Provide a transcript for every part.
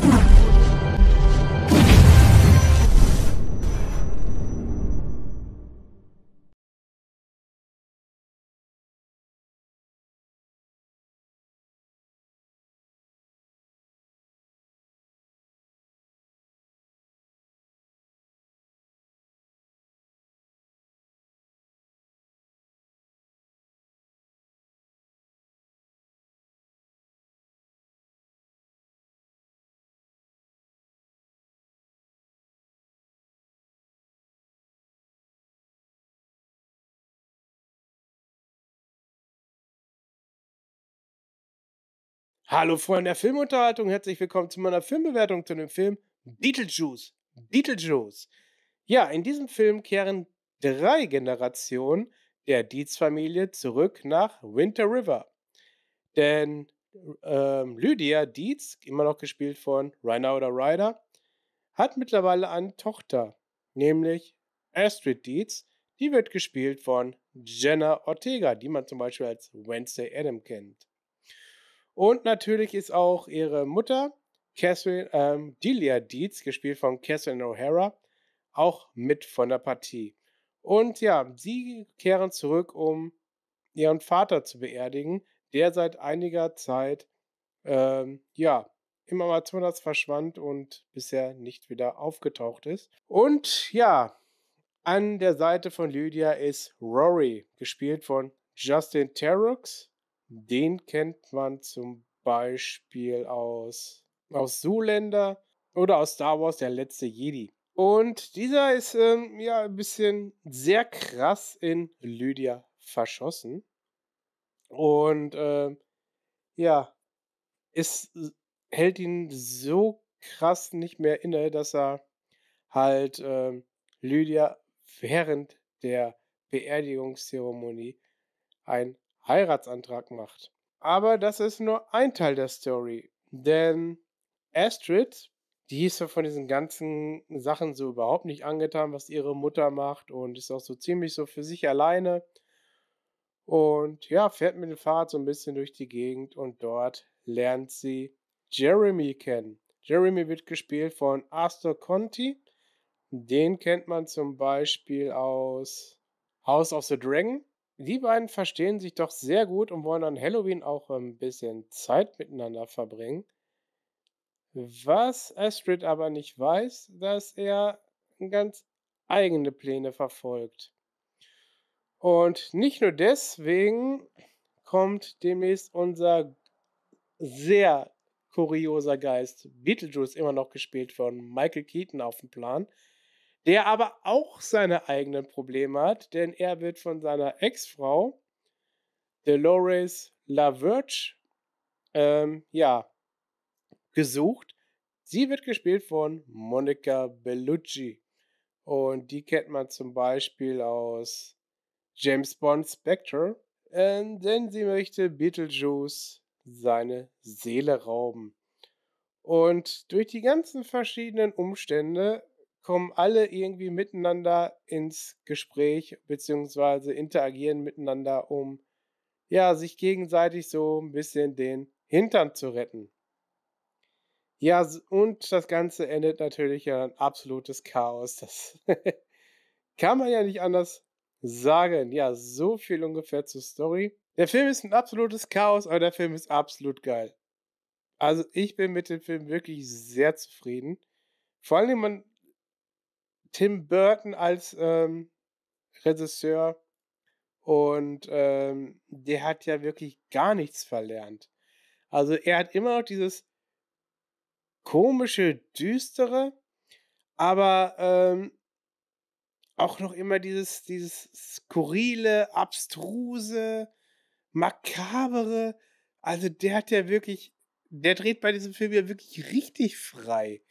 Yeah. Hallo Freunde der Filmunterhaltung, herzlich willkommen zu meiner Filmbewertung zu dem Film Beetlejuice. Beetlejuice. Ja, in diesem Film kehren drei Generationen der Dietz-Familie zurück nach Winter River. Denn ähm, Lydia Dietz, immer noch gespielt von Reinalda Ryder, hat mittlerweile eine Tochter, nämlich Astrid Dietz. Die wird gespielt von Jenna Ortega, die man zum Beispiel als Wednesday Adam kennt. Und natürlich ist auch ihre Mutter, Catherine, ähm, Delia Dietz, gespielt von Catherine O'Hara, auch mit von der Partie. Und ja, sie kehren zurück, um ihren Vater zu beerdigen, der seit einiger Zeit, ähm, ja, im Amazonas verschwand und bisher nicht wieder aufgetaucht ist. Und ja, an der Seite von Lydia ist Rory, gespielt von Justin Terrux. Den kennt man zum Beispiel aus, aus Zoolander oder aus Star Wars, der letzte Jedi. Und dieser ist ähm, ja ein bisschen sehr krass in Lydia verschossen. Und ähm, ja, es hält ihn so krass nicht mehr inne, dass er halt ähm, Lydia während der Beerdigungszeremonie ein Heiratsantrag macht. Aber das ist nur ein Teil der Story. Denn Astrid, die ist von diesen ganzen Sachen so überhaupt nicht angetan, was ihre Mutter macht und ist auch so ziemlich so für sich alleine. Und ja, fährt mit dem Fahrrad so ein bisschen durch die Gegend und dort lernt sie Jeremy kennen. Jeremy wird gespielt von Astor Conti. Den kennt man zum Beispiel aus House of the Dragon. Die beiden verstehen sich doch sehr gut und wollen an Halloween auch ein bisschen Zeit miteinander verbringen. Was Astrid aber nicht weiß, dass er ganz eigene Pläne verfolgt. Und nicht nur deswegen kommt demnächst unser sehr kurioser Geist Beetlejuice immer noch gespielt von Michael Keaton auf den Plan der aber auch seine eigenen Probleme hat, denn er wird von seiner Ex-Frau, Dolores LaVerge, ähm, ja, gesucht. Sie wird gespielt von Monica Bellucci. Und die kennt man zum Beispiel aus James Bond Spectre, äh, denn sie möchte Beetlejuice seine Seele rauben. Und durch die ganzen verschiedenen Umstände kommen alle irgendwie miteinander ins Gespräch beziehungsweise interagieren miteinander, um ja, sich gegenseitig so ein bisschen den Hintern zu retten. Ja, und das Ganze endet natürlich ja ein absolutes Chaos. Das kann man ja nicht anders sagen. Ja, so viel ungefähr zur Story. Der Film ist ein absolutes Chaos, aber der Film ist absolut geil. Also ich bin mit dem Film wirklich sehr zufrieden. Vor allem, man Tim Burton als ähm, Regisseur und ähm, der hat ja wirklich gar nichts verlernt. Also er hat immer noch dieses komische, düstere, aber ähm, auch noch immer dieses, dieses skurrile, abstruse, makabere. Also der hat ja wirklich, der dreht bei diesem Film ja wirklich richtig frei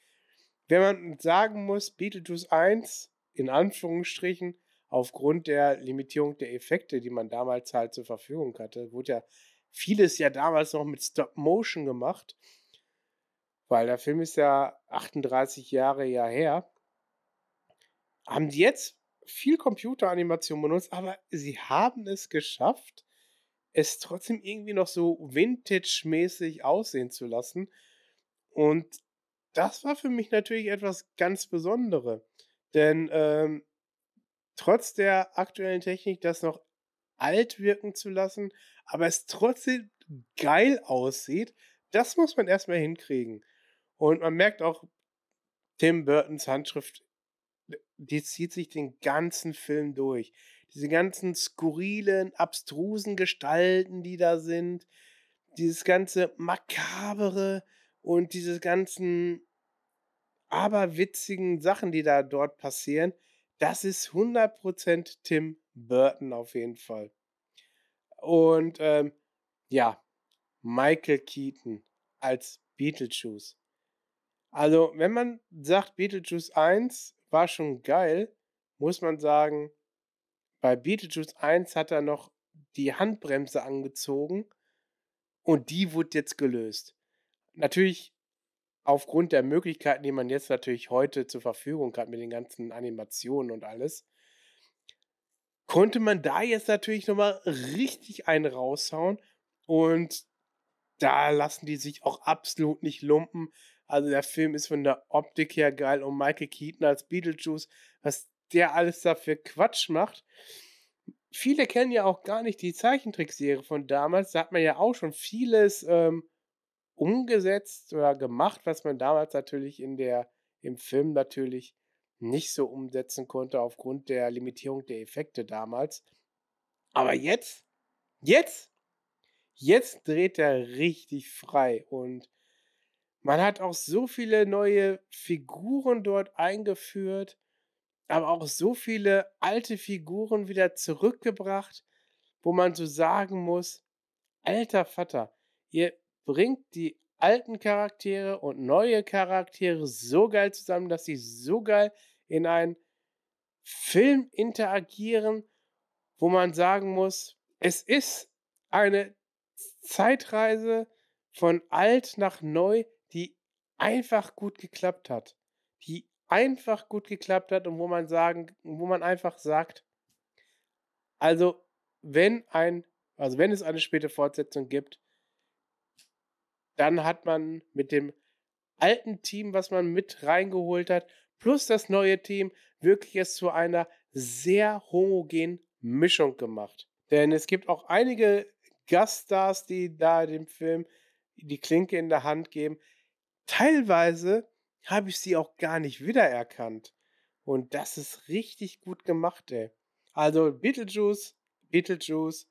wenn man sagen muss, Beetlejuice 1 in Anführungsstrichen aufgrund der Limitierung der Effekte, die man damals halt zur Verfügung hatte, wurde ja vieles ja damals noch mit Stop Motion gemacht, weil der Film ist ja 38 Jahre ja her. Haben die jetzt viel Computeranimation benutzt, aber sie haben es geschafft, es trotzdem irgendwie noch so vintage-mäßig aussehen zu lassen. Und das war für mich natürlich etwas ganz Besondere. Denn, ähm, trotz der aktuellen Technik, das noch alt wirken zu lassen, aber es trotzdem geil aussieht, das muss man erst mal hinkriegen. Und man merkt auch Tim Burtons Handschrift, die zieht sich den ganzen Film durch. Diese ganzen skurrilen, abstrusen Gestalten, die da sind, dieses ganze Makabere und diese ganzen aberwitzigen Sachen, die da dort passieren, das ist 100% Tim Burton auf jeden Fall. Und, ähm, ja, Michael Keaton als Beetlejuice. Also, wenn man sagt, Beetlejuice 1 war schon geil, muss man sagen, bei Beetlejuice 1 hat er noch die Handbremse angezogen und die wurde jetzt gelöst. Natürlich aufgrund der Möglichkeiten, die man jetzt natürlich heute zur Verfügung hat mit den ganzen Animationen und alles, konnte man da jetzt natürlich noch mal richtig einen raushauen und da lassen die sich auch absolut nicht lumpen. Also, der Film ist von der Optik her geil und Michael Keaton als Beetlejuice, was der alles da für Quatsch macht. Viele kennen ja auch gar nicht die Zeichentrickserie von damals. Da hat man ja auch schon vieles, ähm, umgesetzt oder gemacht, was man damals natürlich in der im Film natürlich nicht so umsetzen konnte aufgrund der Limitierung der Effekte damals. Aber jetzt jetzt jetzt dreht er richtig frei und man hat auch so viele neue Figuren dort eingeführt, aber auch so viele alte Figuren wieder zurückgebracht, wo man so sagen muss: „Alter Vater, ihr bringt die alten Charaktere und neue Charaktere so geil zusammen, dass sie so geil in einen Film interagieren, wo man sagen muss, es ist eine Zeitreise von alt nach neu, die einfach gut geklappt hat. Die einfach gut geklappt hat und wo man sagen wo man einfach sagt also, wenn ein also, wenn es eine späte Fortsetzung gibt dann hat man mit dem alten Team, was man mit reingeholt hat, plus das neue Team wirklich es zu einer sehr homogenen Mischung gemacht. Denn es gibt auch einige Gaststars, die da dem Film die Klinke in der Hand geben. Teilweise habe ich sie auch gar nicht wiedererkannt. Und das ist richtig gut gemacht, ey. Also Beetlejuice, Beetlejuice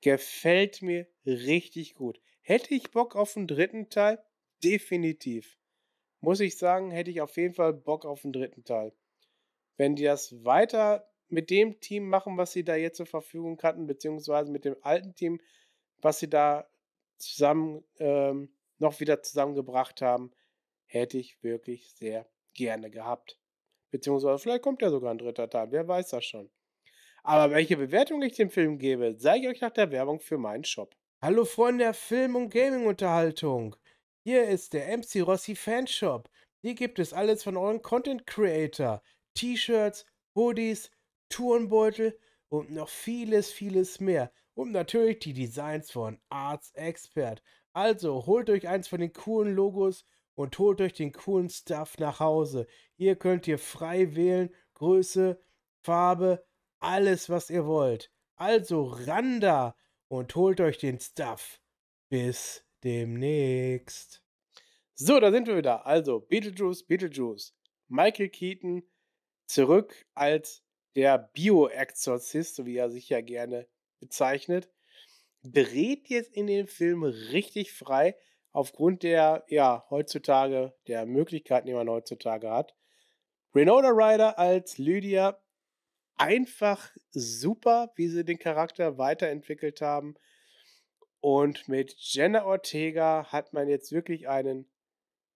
gefällt mir richtig gut. Hätte ich Bock auf 'n dritten Teil? Definitiv. Muss ich sagen, hätte ich auf jeden Fall Bock auf 'n dritten Teil. Wenn die das weiter mit dem Team machen, was sie da jetzt zur Verfügung hatten, beziehungsweise mit dem alten Team, was sie da zusammen ähm, noch wieder zusammengebracht haben, hätte ich wirklich sehr gerne gehabt. Beziehungsweise vielleicht kommt ja sogar 'n dritter Teil, wer weiß das schon. Aber welche Bewertung ich dem Film gebe, sage ich euch nach der Werbung für meinen Shop. Hallo Freunde der Film und Gaming-Unterhaltung. Hier ist der MC Rossi Fanshop. Hier gibt es alles von euren Content Creator. T-Shirts, Hoodies, Turnbeutel und noch vieles, vieles mehr. Und natürlich die Designs von Arts Expert. Also holt euch eins von den coolen Logos und holt euch den coolen Stuff nach Hause. Hier könnt ihr frei wählen, Größe, Farbe, alles was ihr wollt. Also ran da! Und holt euch den Stuff. Bis demnächst. So, da sind wir wieder. Also, Beetlejuice, Beetlejuice. Michael Keaton zurück als der Bio-Exorzist, so wie er sich ja gerne bezeichnet, dreht jetzt in den Film richtig frei aufgrund der, ja, heutzutage, der Möglichkeiten, die man heutzutage hat. Renona Ryder als Lydia einfach super, wie sie den Charakter weiterentwickelt haben. Und mit Jenna Ortega hat man jetzt wirklich einen,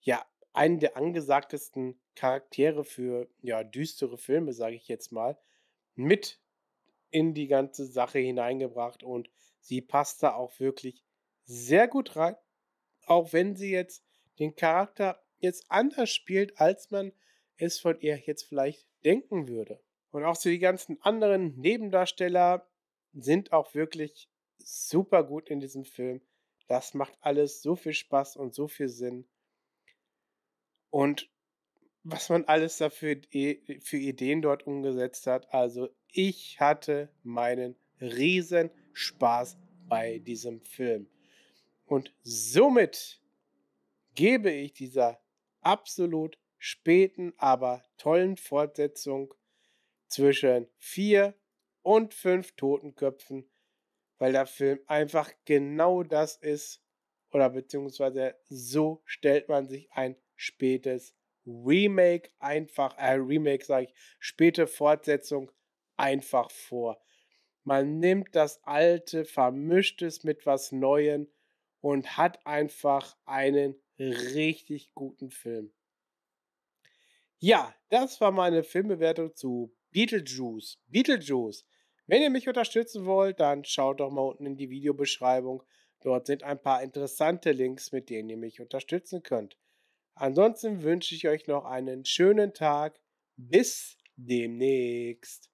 ja, einen der angesagtesten Charaktere für, ja, düstere Filme, sage ich jetzt mal, mit in die ganze Sache hineingebracht und sie passt da auch wirklich sehr gut rein, auch wenn sie jetzt den Charakter jetzt anders spielt, als man es von ihr jetzt vielleicht denken würde. Und auch so die ganzen anderen Nebendarsteller sind auch wirklich super gut in diesem Film. Das macht alles so viel Spaß und so viel Sinn. Und was man alles da für Ideen dort umgesetzt hat. Also, ich hatte meinen Riesenspaß bei diesem Film. Und somit gebe ich dieser absolut späten, aber tollen Fortsetzung zwischen 4 und 5 Totenköpfen, weil der Film einfach genau das ist oder beziehungsweise so stellt man sich ein spätes Remake einfach äh, Remake sage ich, späte Fortsetzung einfach vor. Man nimmt das Alte, vermischt es mit was Neuem und hat einfach einen richtig guten Film. Ja, das war meine Filmbewertung zu Beetlejuice. Beetlejuice. Wenn ihr mich unterstützen wollt, dann schaut doch mal unten in die Videobeschreibung. Dort sind ein paar interessante Links, mit denen ihr mich unterstützen könnt. Ansonsten wünsche ich euch noch einen schönen Tag. Bis demnächst.